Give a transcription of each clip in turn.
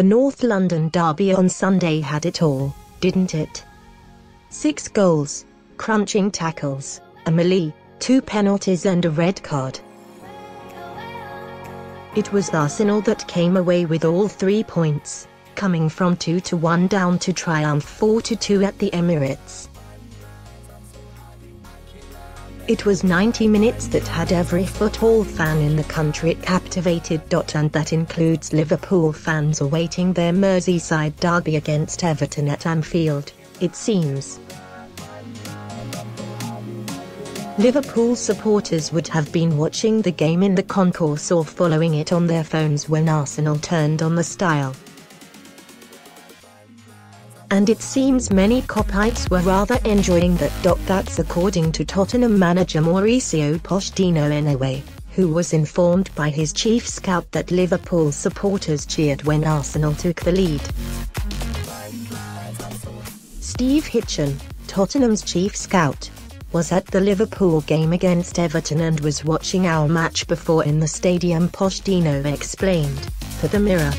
The North London derby on Sunday had it all, didn't it? Six goals, crunching tackles, a melee, two penalties and a red card. It was Arsenal that came away with all three points, coming from 2 to 1 down to triumph 4 to 2 at the Emirates. It was 90 minutes that had every football fan in the country captivated. And that includes Liverpool fans awaiting their Merseyside derby against Everton at Anfield, it seems. Liverpool supporters would have been watching the game in the concourse or following it on their phones when Arsenal turned on the style. And it seems many Kopites were rather enjoying that. That's according to Tottenham manager Mauricio Pochettino anyway, who was informed by his chief scout that Liverpool supporters cheered when Arsenal took the lead. Steve Hitchen, Tottenham's chief scout, was at the Liverpool game against Everton and was watching our match before in the stadium Pochettino explained, for the Mirror.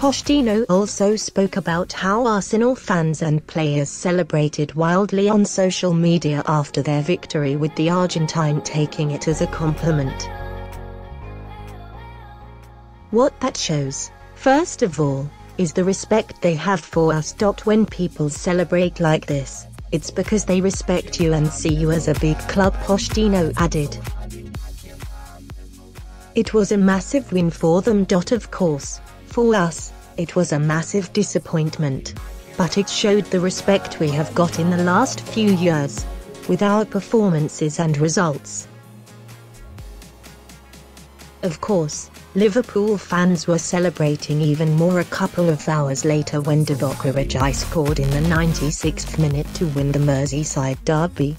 Pochettino also spoke about how Arsenal fans and players celebrated wildly on social media after their victory with the Argentine taking it as a compliment. What that shows, first of all, is the respect they have for us. When people celebrate like this, it's because they respect you and see you as a big club Pochettino added. It was a massive win for them. Of course, for us, it was a massive disappointment. But it showed the respect we have got in the last few years, with our performances and results. Of course, Liverpool fans were celebrating even more a couple of hours later when Divock Origi scored in the 96th minute to win the Merseyside derby.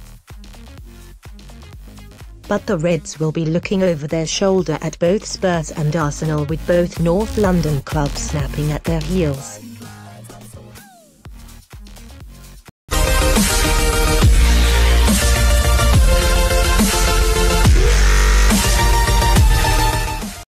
But the Reds will be looking over their shoulder at both Spurs and Arsenal with both North London clubs snapping at their heels.